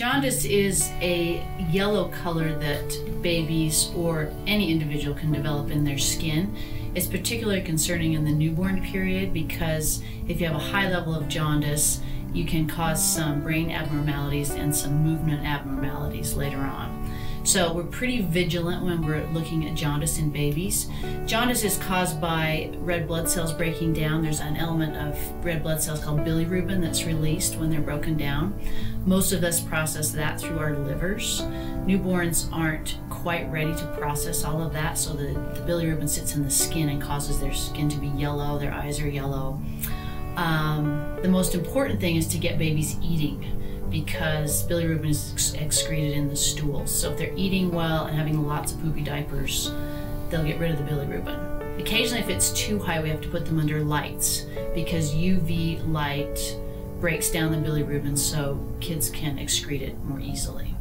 Jaundice is a yellow color that babies or any individual can develop in their skin. It's particularly concerning in the newborn period because if you have a high level of jaundice, you can cause some brain abnormalities and some movement abnormalities later on. So we're pretty vigilant when we're looking at jaundice in babies. Jaundice is caused by red blood cells breaking down. There's an element of red blood cells called bilirubin that's released when they're broken down. Most of us process that through our livers. Newborns aren't quite ready to process all of that, so the, the bilirubin sits in the skin and causes their skin to be yellow, their eyes are yellow. Um, the most important thing is to get babies eating because bilirubin is excreted in the stools. So if they're eating well and having lots of poopy diapers, they'll get rid of the bilirubin. Occasionally, if it's too high, we have to put them under lights because UV light breaks down the bilirubin so kids can excrete it more easily.